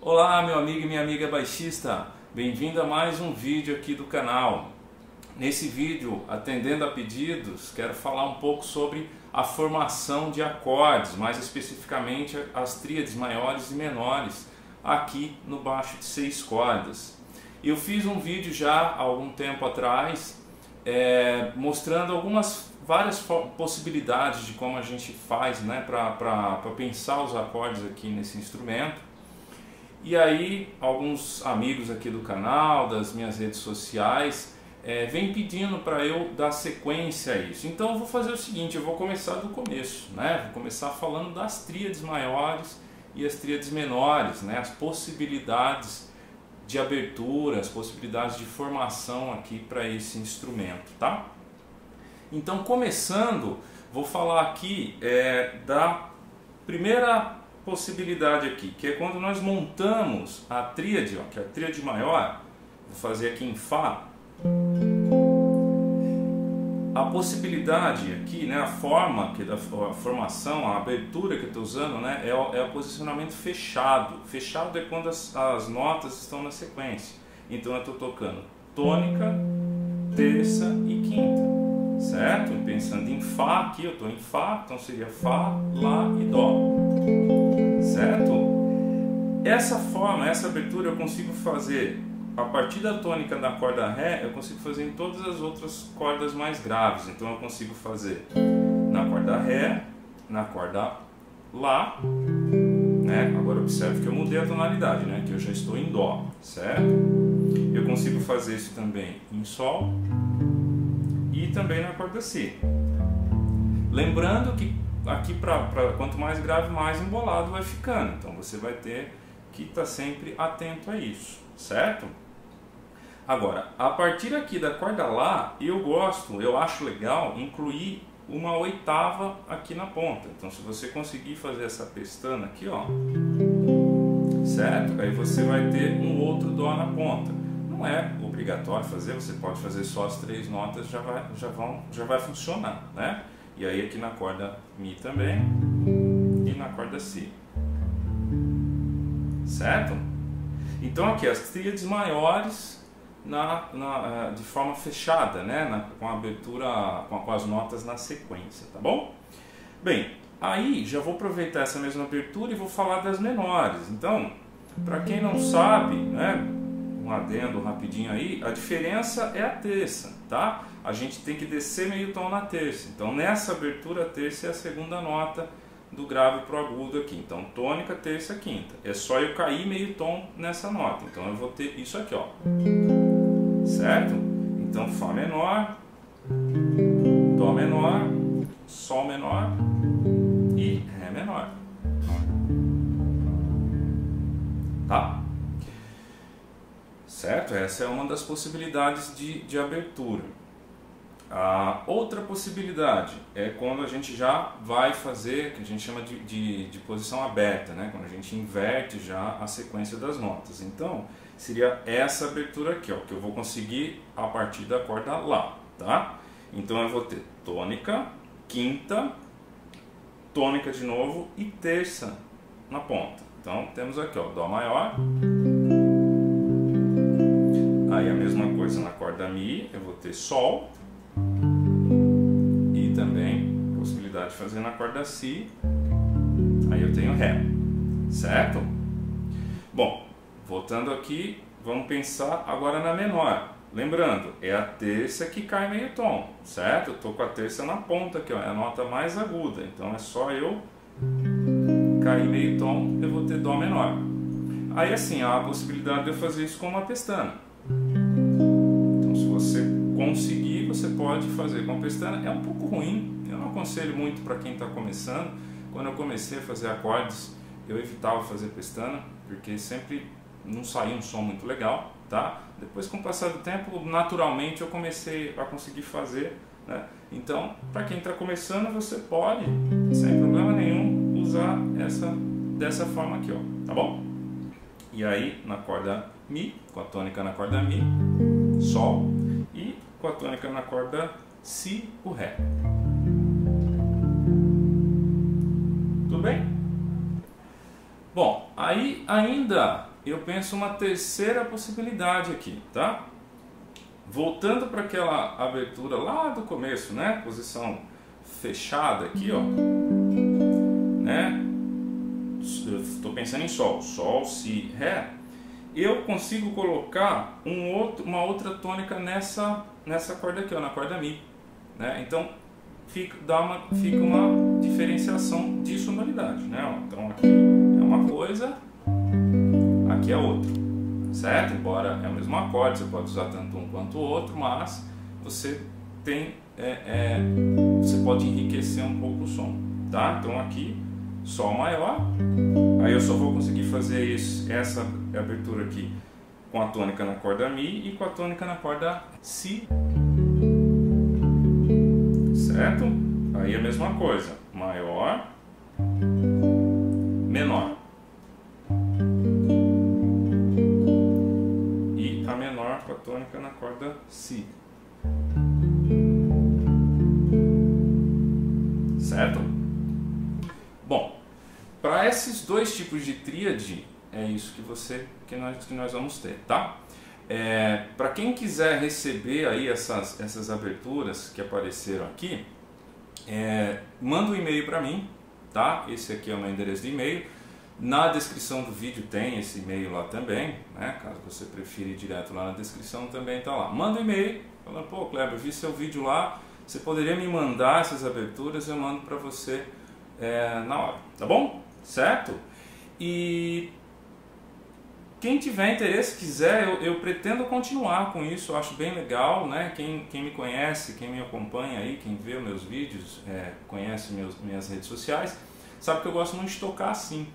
Olá, meu amigo e minha amiga baixista, bem-vindo a mais um vídeo aqui do canal. Nesse vídeo, atendendo a pedidos, quero falar um pouco sobre a formação de acordes, mais especificamente as tríades maiores e menores aqui no baixo de seis cordas. Eu fiz um vídeo já há algum tempo atrás é, mostrando algumas várias possibilidades de como a gente faz né, para pensar os acordes aqui nesse instrumento. E aí alguns amigos aqui do canal, das minhas redes sociais, é, vem pedindo para eu dar sequência a isso. Então eu vou fazer o seguinte, eu vou começar do começo, né? Vou começar falando das tríades maiores e as tríades menores, né? As possibilidades de abertura, as possibilidades de formação aqui para esse instrumento, tá? Então começando, vou falar aqui é, da primeira possibilidade aqui, que é quando nós montamos a tríade, ó, que é a tríade maior, vou fazer aqui em Fá, a possibilidade aqui, né, a forma que da a formação, a abertura que eu estou usando, né, é o, é o posicionamento fechado. Fechado é quando as, as notas estão na sequência. Então eu estou tocando tônica, terça e quinta, certo? Pensando em Fá aqui, eu estou em Fá, então seria Fá, Lá e Dó, certo? Essa forma, essa abertura eu consigo fazer a partir da tônica da corda Ré, eu consigo fazer em todas as outras cordas mais graves. Então eu consigo fazer na corda Ré, na corda Lá, né? Agora observe que eu mudei a tonalidade, né? Que eu já estou em Dó, certo? Eu consigo fazer isso também em Sol e também na corda Si. Lembrando que aqui para quanto mais grave, mais embolado vai ficando. Então você vai ter que estar tá sempre atento a isso, certo? Agora, a partir aqui da corda Lá, eu gosto, eu acho legal incluir uma oitava aqui na ponta. Então, se você conseguir fazer essa pestana aqui, ó, certo? Aí você vai ter um outro Dó na ponta. Não é obrigatório fazer, você pode fazer só as três notas, já vai, já vão, já vai funcionar, né? E aí aqui na corda Mi também e na corda Si. Certo? Então aqui as tríades maiores na, na, eh, de forma fechada, né? Na, com a abertura, com, com as notas na sequência, tá bom? Bem, aí já vou aproveitar essa mesma abertura e vou falar das menores. Então, para quem não sabe, né? Um adendo rapidinho aí, a diferença é a terça, tá? A gente tem que descer meio tom na terça. Então, nessa abertura, a terça é a segunda nota do grave pro agudo aqui. Então, tônica, terça, quinta. É só eu cair meio tom nessa nota. Então, eu vou ter isso aqui, ó certo? Então Fá menor, Dó menor, Sol menor Certo? Essa é uma das possibilidades de, de abertura. A outra possibilidade é quando a gente já vai fazer, que a gente chama de, de, de, posição aberta, né? quando a gente inverte já a sequência das notas. Então, seria essa abertura aqui, ó, que eu vou conseguir a partir da corda Lá. Tá? Então, eu vou ter tônica, quinta, tônica de novo e terça na ponta. Então, temos aqui ó, Dó maior. Na corda Mi, eu vou ter Sol e também possibilidade de fazer na corda Si. Aí eu tenho Ré, certo? Bom, voltando aqui, vamos pensar agora na menor. Lembrando, é a terça que cai meio tom, certo? Eu tô com a terça na ponta aqui, ó, é a nota mais aguda. Então é só eu cair meio tom, eu vou ter dó menor. Aí assim, há a possibilidade de eu fazer isso com uma pestana. Conseguir, você pode fazer com pestana. É um pouco ruim, eu não aconselho muito para quem está começando. Quando eu comecei a fazer acordes, eu evitava fazer pestana, porque sempre não saía um som muito legal, tá? Depois, com o passar do tempo, naturalmente eu comecei a conseguir fazer, né? Então, para quem está começando, você pode, sem problema nenhum, usar essa dessa forma aqui, ó, tá bom? E aí, na corda Mi, com a tônica na corda Mi, Sol, com a tônica na corda Si, o Ré. Tudo bem? Bom, aí ainda eu penso uma terceira possibilidade aqui, tá? Voltando para aquela abertura lá do começo, né? Posição fechada aqui, ó. Né? Estou pensando em Sol, Sol, Si, Ré. Eu consigo colocar um outro, uma outra tônica nessa, nessa corda aqui, ó, na corda Mi. Né? Então fica, dá uma, fica uma diferenciação de sonoridade. Né? Então aqui é uma coisa, aqui é outra. Certo? Embora é o mesmo acorde, você pode usar tanto um quanto o outro, mas você tem é, é, você pode enriquecer um pouco o som, tá? Então aqui Sol maior, aí eu só vou conseguir fazer isso, essa abertura aqui com a tônica na corda Mi e com a tônica na corda Si, certo? Aí a mesma coisa, maior, menor. E a menor com a tônica na corda Si. Certo? Bom, para esses dois tipos de tríade, é isso que você que nós, que nós vamos ter, tá? É, para quem quiser receber aí essas, essas aberturas que apareceram aqui, é, manda um e-mail para mim, tá? Esse aqui é o meu endereço de e-mail. Na descrição do vídeo tem esse e-mail lá também, né? Caso você prefira ir direto lá na descrição também tá lá. Manda um e-mail, falando, pô, Kleber, vi seu vídeo lá, você poderia me mandar essas aberturas, eu mando para você é, na hora, tá bom? Certo? E quem tiver interesse, quiser, eu, eu, pretendo continuar com isso, eu acho bem legal, né? Quem, quem me conhece, quem me acompanha aí, quem vê meus vídeos, é, conhece meus, minhas redes sociais, sabe que eu gosto muito de tocar assim.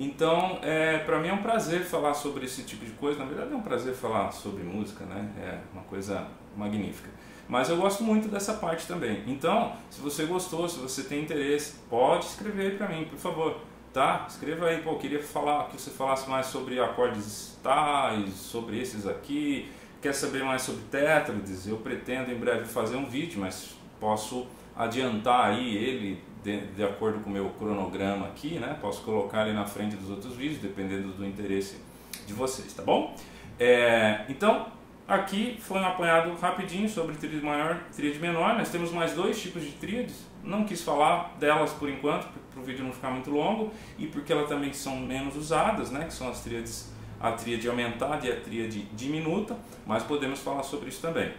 Então, é, para mim é um prazer falar sobre esse tipo de coisa. Na verdade, é um prazer falar sobre música, né? É uma coisa magnífica. Mas eu gosto muito dessa parte também. Então, se você gostou, se você tem interesse, pode escrever para mim, por favor. Tá? Escreva aí, pô, queria falar que você falasse mais sobre acordes tais, sobre esses aqui. Quer saber mais sobre tétrades? Eu pretendo em breve fazer um vídeo, mas posso adiantar aí ele de, de acordo com o meu cronograma aqui, né? Posso colocar ele na frente dos outros vídeos, dependendo do interesse de vocês, tá bom? É, então, Aqui foi um apanhado rapidinho sobre tríade maior e tríade menor. Nós temos mais dois tipos de tríades. Não quis falar delas por enquanto, para o vídeo não ficar muito longo e porque elas também são menos usadas, né? que são as tríades, a tríade aumentada e a tríade diminuta, mas podemos falar sobre isso também.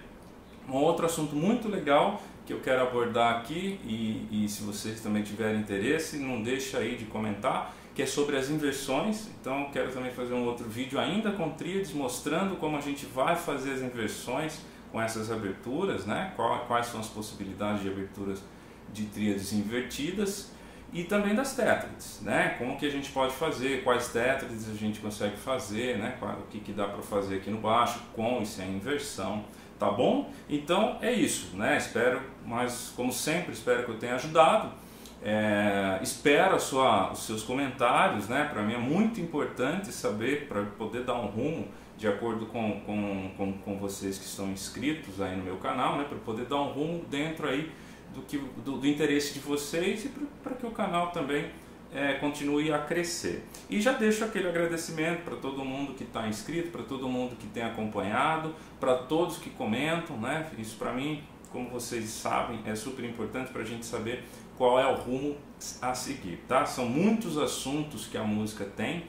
Um outro assunto muito legal que eu quero abordar aqui e, e se vocês também tiverem interesse, não deixa aí de comentar, que é sobre as inversões. Então quero também fazer um outro vídeo ainda com tríades mostrando como a gente vai fazer as inversões com essas aberturas, né? Quais são as possibilidades de aberturas de tríades invertidas e também das tétrades, né? Como que a gente pode fazer, quais tétrades a gente consegue fazer, né? O que, que dá para fazer aqui no baixo com e sem inversão, tá bom? Então é isso, né? Espero, mas como sempre, espero que eu tenha ajudado. É, espero sua, os seus comentários, né? Para mim é muito importante saber, para poder dar um rumo de acordo com, com, com, com, vocês que estão inscritos aí no meu canal, né? Para poder dar um rumo dentro aí do, que, do, do interesse de vocês e para que o canal também é, continue a crescer. E já deixo aquele agradecimento para todo mundo que está inscrito, para todo mundo que tem acompanhado, para todos que comentam, né? Isso para mim, como vocês sabem, é super importante para a gente saber qual é o rumo a seguir, tá? São muitos assuntos que a música tem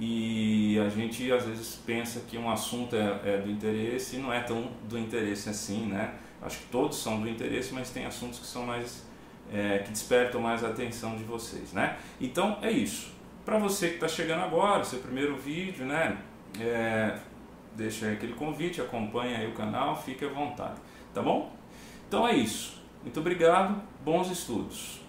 e a gente às vezes pensa que um assunto é, é, do interesse e não é tão do interesse assim, né? Acho que todos são do interesse, mas tem assuntos que são mais é, que despertam mais a atenção de vocês, né? Então é isso. Para você que está chegando agora, seu primeiro vídeo, né? É, deixa aquele convite, acompanha aí o canal, fique à vontade, tá bom? Então é isso. Muito obrigado, bons estudos.